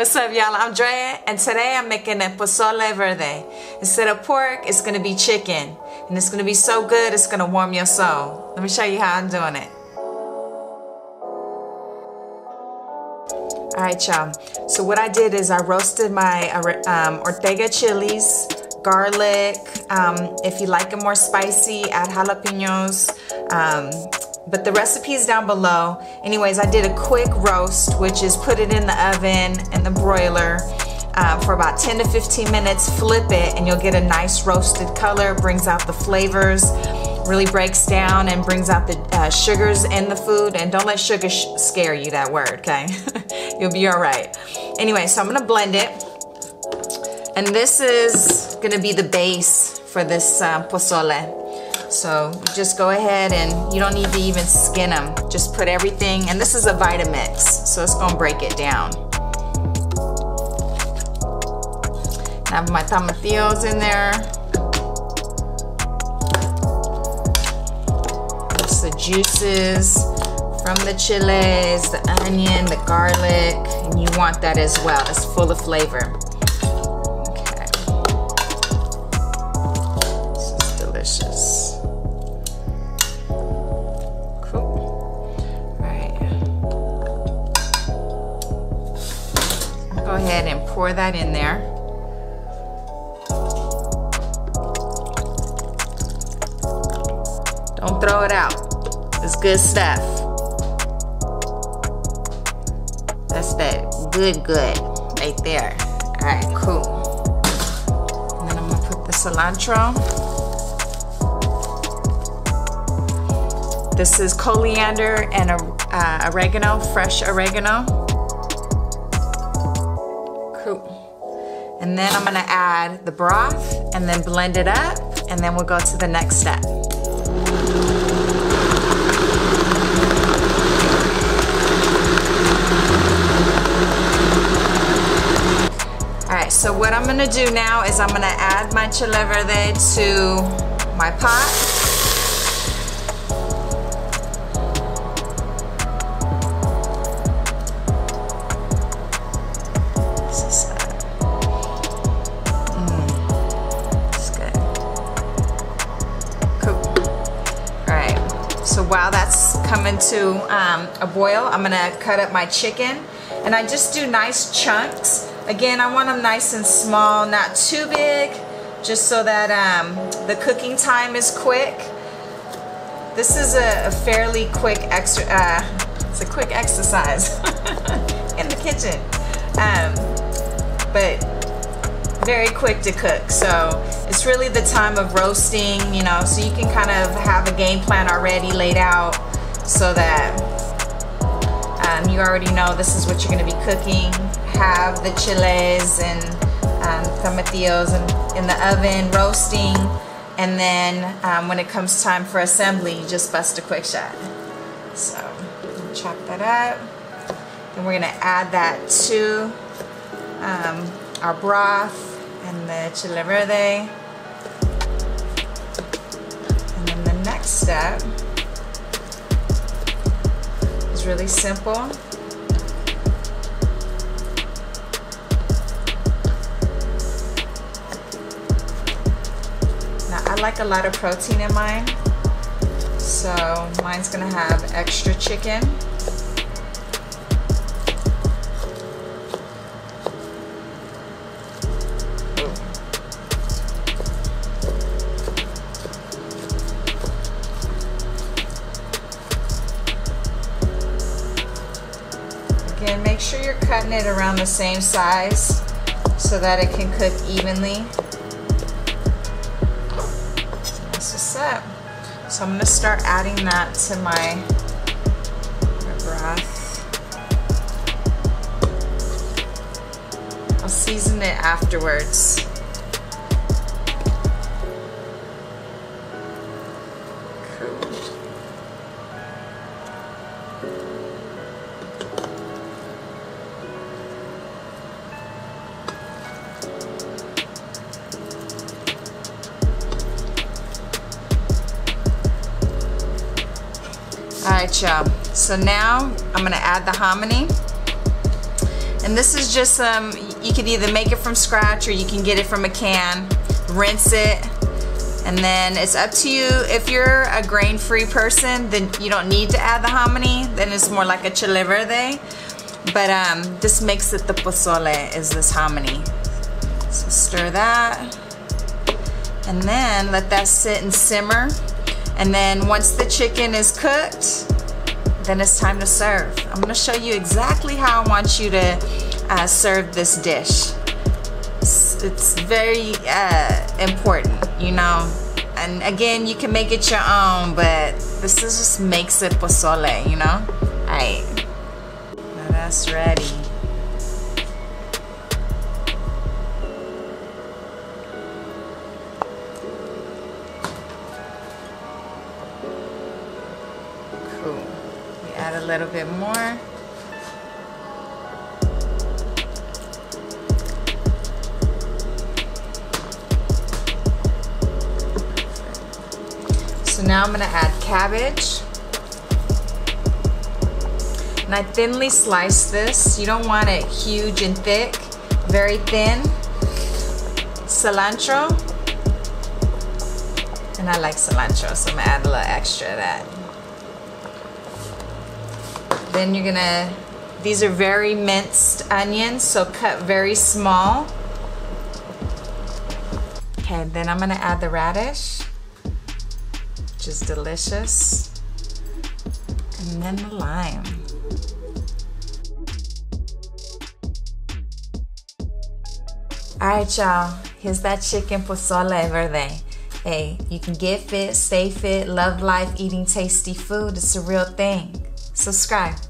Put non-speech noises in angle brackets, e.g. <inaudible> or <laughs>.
What's up, y'all? I'm Drea, and today I'm making a pozole verde. Instead of pork, it's gonna be chicken. And it's gonna be so good, it's gonna warm your soul. Let me show you how I'm doing it. All right, y'all. So what I did is I roasted my um, Ortega chilies, garlic. Um, if you like it more spicy, add jalapenos. Um, but the recipe is down below. Anyways, I did a quick roast, which is put it in the oven and the broiler uh, for about 10 to 15 minutes, flip it, and you'll get a nice roasted color, brings out the flavors, really breaks down and brings out the uh, sugars in the food. And don't let sugar sh scare you, that word, okay? <laughs> you'll be all right. Anyway, so I'm gonna blend it. And this is gonna be the base for this uh, pozole. So just go ahead and you don't need to even skin them. Just put everything, and this is a Vitamix, so it's gonna break it down. I have my tomatillos in there. Just the juices from the chiles, the onion, the garlic, and you want that as well. It's full of flavor. Pour that in there. Don't throw it out. It's good stuff. That's that good, good right there. All right, cool. And then I'm gonna put the cilantro. This is coriander and uh, oregano, fresh oregano. And then I'm gonna add the broth and then blend it up and then we'll go to the next step. All right, so what I'm gonna do now is I'm gonna add my chile verde to my pot. That's coming to um, a boil, I'm gonna cut up my chicken. And I just do nice chunks. Again, I want them nice and small, not too big, just so that um, the cooking time is quick. This is a, a fairly quick extra, uh, it's a quick exercise <laughs> in the kitchen. Um, but very quick to cook. So it's really the time of roasting, you know, so you can kind of have a game plan already laid out so that um, you already know this is what you're going to be cooking. Have the chiles and um, tomatillos in, in the oven roasting. And then um, when it comes time for assembly, you just bust a quick shot. So chop that up. And we're going to add that to um, our broth and the chile verde. And then the next step is really simple. Now I like a lot of protein in mine, so mine's gonna have extra chicken. Again, make sure you're cutting it around the same size so that it can cook evenly. That's up. So I'm gonna start adding that to my, my broth. I'll season it afterwards. All right, y'all. So now I'm gonna add the hominy. And this is just, um, you can either make it from scratch or you can get it from a can, rinse it, and then it's up to you. If you're a grain-free person, then you don't need to add the hominy. Then it's more like a chile verde. But um, this makes it the pozole, is this hominy. So stir that. And then let that sit and simmer. And then once the chicken is cooked, then it's time to serve. I'm gonna show you exactly how I want you to uh, serve this dish. It's, it's very uh, important, you know. And again, you can make it your own, but this is just makes it pozole, you know? Alright, now that's ready. Add a little bit more. So now I'm gonna add cabbage. And I thinly slice this. You don't want it huge and thick, very thin. Cilantro. And I like cilantro, so I'm gonna add a little extra of that. Then you're gonna, these are very minced onions, so cut very small. Okay, then I'm gonna add the radish, which is delicious. And then the lime. All right, y'all, here's that chicken pozole verde. Hey, you can get fit, stay fit, love life, eating tasty food. It's a real thing. Subscribe.